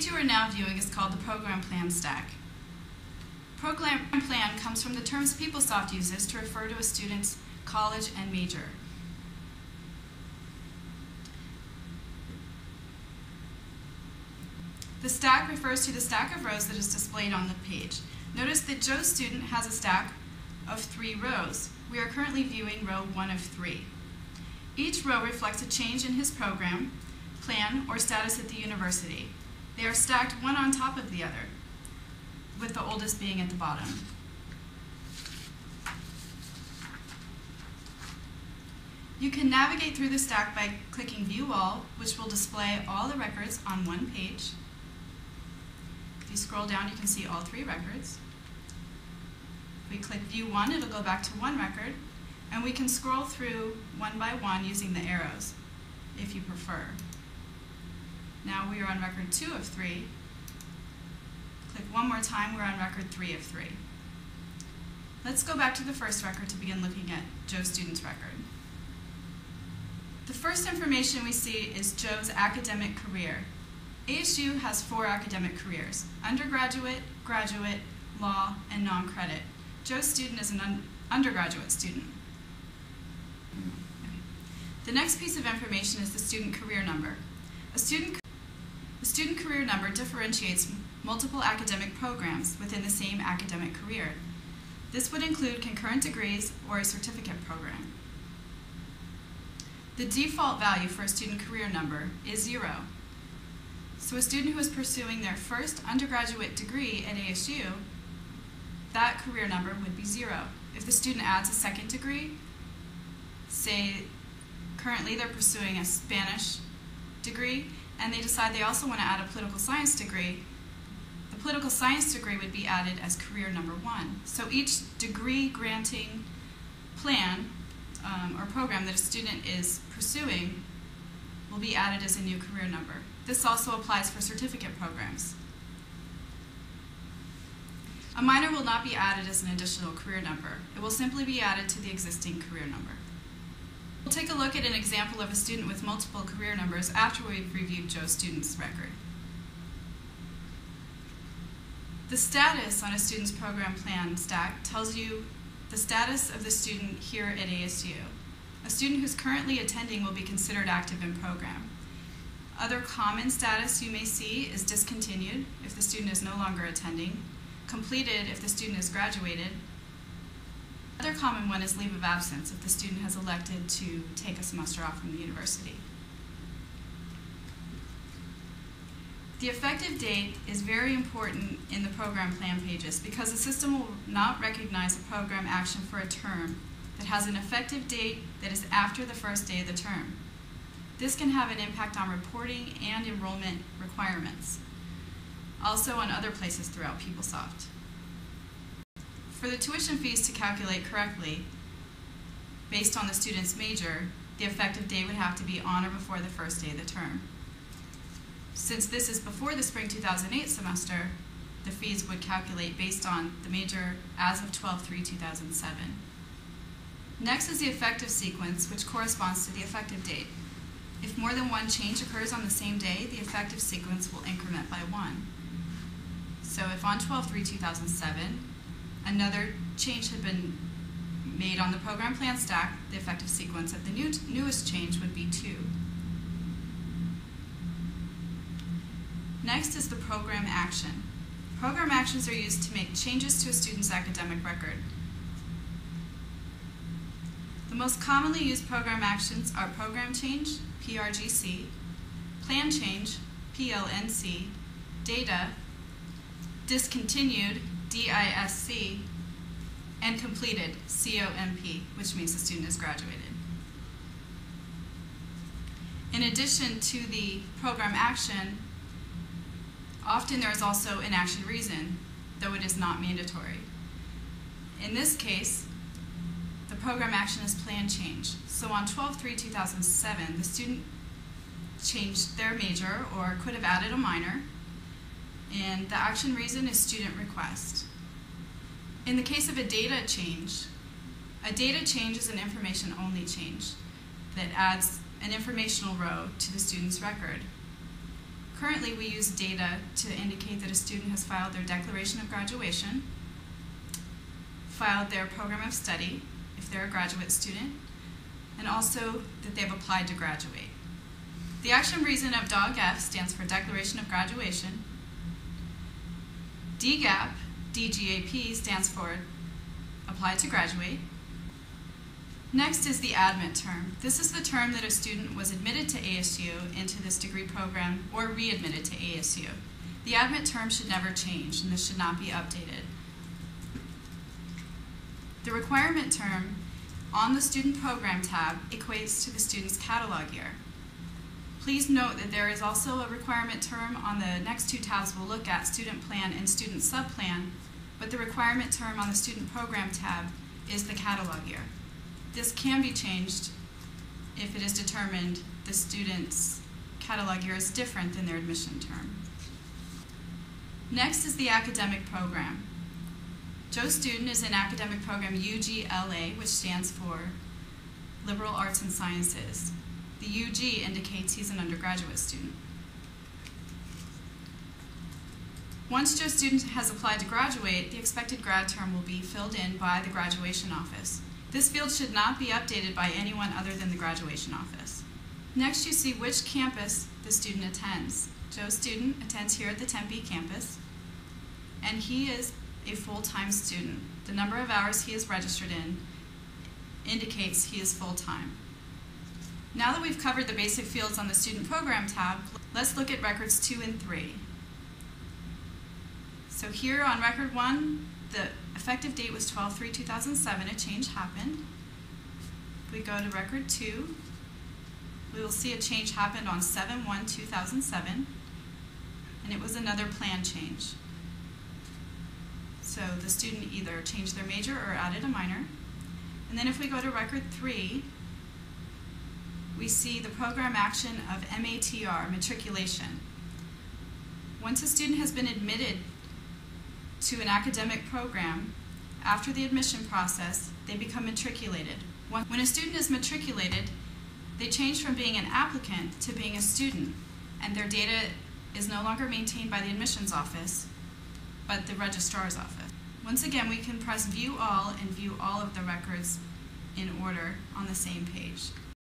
page you are now viewing is called the Program Plan Stack. Program Plan comes from the terms PeopleSoft uses to refer to a student's college and major. The stack refers to the stack of rows that is displayed on the page. Notice that Joe's student has a stack of three rows. We are currently viewing row one of three. Each row reflects a change in his program, plan, or status at the university. They are stacked one on top of the other, with the oldest being at the bottom. You can navigate through the stack by clicking View All, which will display all the records on one page. If you scroll down, you can see all three records. If we click View 1, it'll go back to one record, and we can scroll through one by one using the arrows, if you prefer. Now we are on record 2 of 3. Click one more time, we're on record 3 of 3. Let's go back to the first record to begin looking at Joe's student's record. The first information we see is Joe's academic career. ASU has four academic careers, undergraduate, graduate, law, and non-credit. Joe's student is an un undergraduate student. The next piece of information is the student career number. A student, student career number differentiates multiple academic programs within the same academic career. This would include concurrent degrees or a certificate program. The default value for a student career number is zero. So a student who is pursuing their first undergraduate degree at ASU, that career number would be zero. If the student adds a second degree, say currently they're pursuing a Spanish degree, and they decide they also want to add a political science degree, the political science degree would be added as career number one. So each degree granting plan um, or program that a student is pursuing will be added as a new career number. This also applies for certificate programs. A minor will not be added as an additional career number. It will simply be added to the existing career number. We'll take a look at an example of a student with multiple career numbers after we've reviewed Joe's student's record. The status on a student's program plan stack tells you the status of the student here at ASU. A student who's currently attending will be considered active in program. Other common status you may see is discontinued if the student is no longer attending, completed if the student has graduated. Another common one is leave of absence if the student has elected to take a semester off from the university. The effective date is very important in the program plan pages because the system will not recognize a program action for a term that has an effective date that is after the first day of the term. This can have an impact on reporting and enrollment requirements, also on other places throughout PeopleSoft. For the tuition fees to calculate correctly, based on the student's major, the effective date would have to be on or before the first day of the term. Since this is before the spring 2008 semester, the fees would calculate based on the major as of 12-3-2007. Next is the effective sequence, which corresponds to the effective date. If more than one change occurs on the same day, the effective sequence will increment by one. So if on 12-3-2007, another change had been made on the program plan stack, the effective sequence of the new newest change would be 2. Next is the program action. Program actions are used to make changes to a student's academic record. The most commonly used program actions are program change, PRGC, plan change, PLNC, data, discontinued, DISC, and completed, COMP, which means the student has graduated. In addition to the program action, often there is also an action reason, though it is not mandatory. In this case, the program action is plan change. So on 12-3-2007, the student changed their major or could have added a minor, and the action reason is student request. In the case of a data change, a data change is an information only change that adds an informational row to the student's record. Currently, we use data to indicate that a student has filed their declaration of graduation, filed their program of study, if they're a graduate student, and also that they've applied to graduate. The action reason of DOG F stands for Declaration of Graduation. DGAP, DGAP stands for Apply to Graduate. Next is the admit term. This is the term that a student was admitted to ASU into this degree program or readmitted to ASU. The admit term should never change and this should not be updated. The requirement term on the Student Program tab equates to the student's catalog year. Please note that there is also a requirement term on the next two tabs we'll look at, Student Plan and Student Subplan, but the requirement term on the Student Program tab is the catalog year. This can be changed if it is determined the student's catalog year is different than their admission term. Next is the academic program. Joe's student is in academic program UGLA, which stands for Liberal Arts and Sciences. The UG indicates he's an undergraduate student. Once Joe's student has applied to graduate, the expected grad term will be filled in by the graduation office. This field should not be updated by anyone other than the graduation office. Next, you see which campus the student attends. Joe's student attends here at the Tempe campus, and he is a full-time student. The number of hours he is registered in indicates he is full-time. Now that we've covered the basic fields on the Student Program tab, let's look at records 2 and 3. So here on record 1, the effective date was 12-3-2007. A change happened. We go to record 2, we will see a change happened on 7-1-2007, and it was another plan change. So the student either changed their major or added a minor. And then if we go to record three, we see the program action of MATR, matriculation. Once a student has been admitted to an academic program, after the admission process, they become matriculated. When a student is matriculated, they change from being an applicant to being a student, and their data is no longer maintained by the admissions office, but the registrar's office. Once again, we can press View All and view all of the records in order on the same page.